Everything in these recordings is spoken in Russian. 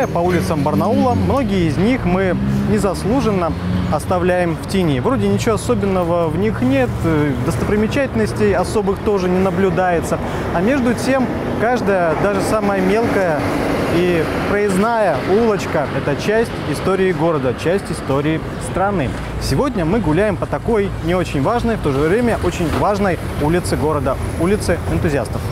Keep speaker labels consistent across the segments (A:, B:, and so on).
A: Гуляя по улицам Барнаула, многие из них мы незаслуженно оставляем в тени. Вроде ничего особенного в них нет, э, достопримечательностей особых тоже не наблюдается. А между тем, каждая, даже самая мелкая и проездная улочка – это часть истории города, часть истории страны. Сегодня мы гуляем по такой не очень важной, в то же время очень важной улице города, улице энтузиастов.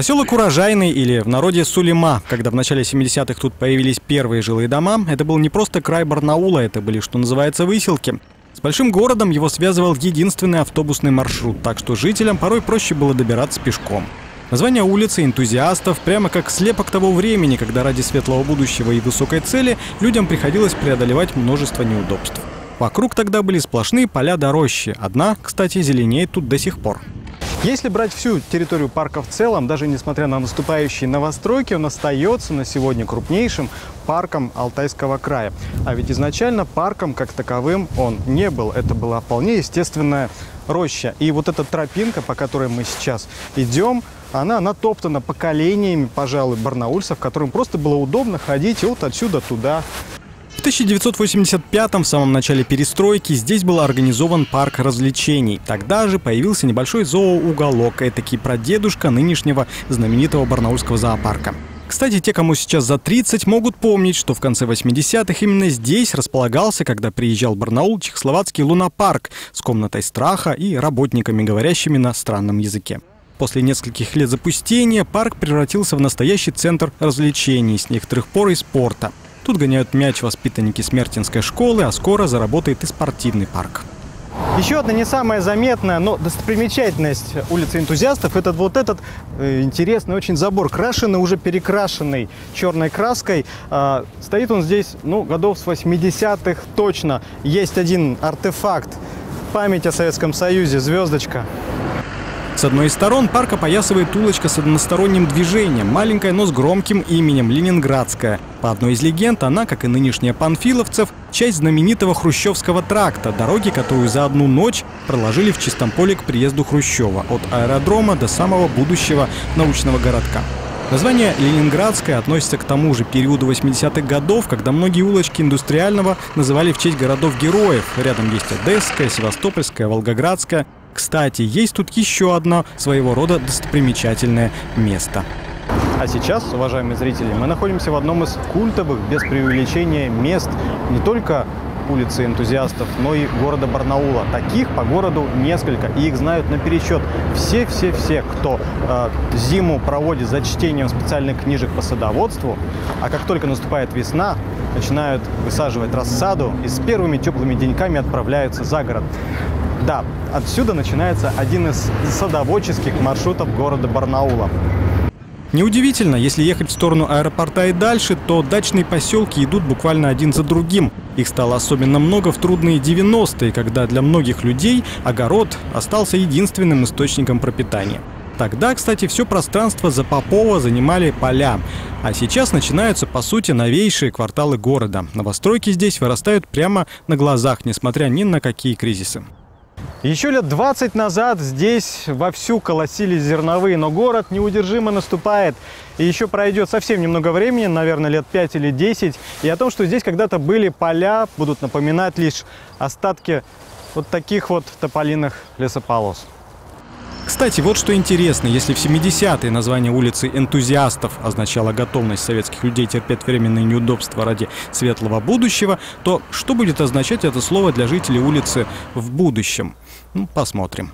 A: Поселок Урожайный или в народе Сулима, когда в начале 70-х тут появились первые жилые дома, это был не просто край Барнаула, это были, что называется, выселки. С большим городом его связывал единственный автобусный маршрут, так что жителям порой проще было добираться пешком. Название улицы энтузиастов прямо как слепок того времени, когда ради светлого будущего и высокой цели людям приходилось преодолевать множество неудобств. Вокруг тогда были сплошные поля до рощи. Одна, кстати, зеленеет тут до сих пор. Если брать всю территорию парка в целом, даже несмотря на наступающие новостройки, он остается на сегодня крупнейшим парком Алтайского края. А ведь изначально парком как таковым он не был. Это была вполне естественная роща. И вот эта тропинка, по которой мы сейчас идем, она натоптана поколениями, пожалуй, барнаульцев, которым просто было удобно ходить вот отсюда туда. В 1985-м, в самом начале перестройки, здесь был организован парк развлечений. Тогда же появился небольшой зооуголок, этакий прадедушка нынешнего знаменитого барнаульского зоопарка. Кстати, те, кому сейчас за 30, могут помнить, что в конце 80-х именно здесь располагался, когда приезжал Барнаул, чехословацкий лунопарк с комнатой страха и работниками, говорящими на странном языке. После нескольких лет запустения парк превратился в настоящий центр развлечений, с некоторых пор и спорта. Тут гоняют мяч воспитанники Смертинской школы, а скоро заработает и спортивный парк. Еще одна не самая заметная, но достопримечательность улицы энтузиастов – это вот этот э, интересный очень забор, крашеный, уже перекрашенный черной краской. Э, стоит он здесь, ну, годов с 80-х точно. Есть один артефакт, память о Советском Союзе, звездочка. С одной из сторон парк опоясывает улочка с односторонним движением, маленькая, но с громким именем Ленинградская. По одной из легенд, она, как и нынешняя Панфиловцев, часть знаменитого Хрущевского тракта, дороги, которую за одну ночь проложили в чистом поле к приезду Хрущева, от аэродрома до самого будущего научного городка. Название «Ленинградская» относится к тому же периоду 80-х годов, когда многие улочки индустриального называли в честь городов-героев. Рядом есть Одесская, Севастопольская, Волгоградская. Кстати, есть тут еще одно своего рода достопримечательное место. А сейчас, уважаемые зрители, мы находимся в одном из культовых, без преувеличения, мест не только улицы энтузиастов, но и города Барнаула. Таких по городу несколько, и их знают наперечет все-все-все, кто э, зиму проводит за чтением специальных книжек по садоводству, а как только наступает весна, начинают высаживать рассаду и с первыми теплыми деньками отправляются за город. Да, отсюда начинается один из садоводческих маршрутов города Барнаула. Неудивительно, если ехать в сторону аэропорта и дальше, то дачные поселки идут буквально один за другим. Их стало особенно много в трудные 90-е, когда для многих людей огород остался единственным источником пропитания. Тогда, кстати, все пространство за Попова занимали поля. А сейчас начинаются, по сути, новейшие кварталы города. Новостройки здесь вырастают прямо на глазах, несмотря ни на какие кризисы. Еще лет 20 назад здесь вовсю колосились зерновые, но город неудержимо наступает. И еще пройдет совсем немного времени, наверное, лет 5 или 10. И о том, что здесь когда-то были поля, будут напоминать лишь остатки вот таких вот тополиных лесополос. Кстати, вот что интересно, если в 70-е название улицы энтузиастов означало готовность советских людей терпеть временные неудобства ради светлого будущего, то что будет означать это слово для жителей улицы в будущем? Ну, посмотрим.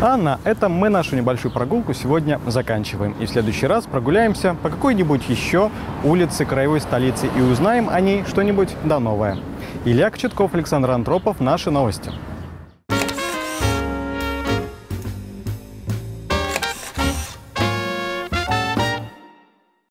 A: А на этом мы нашу небольшую прогулку сегодня заканчиваем. И в следующий раз прогуляемся по какой-нибудь еще улице краевой столицы и узнаем о ней что-нибудь да новое. Илья Кочетков, Александр Антропов. Наши новости.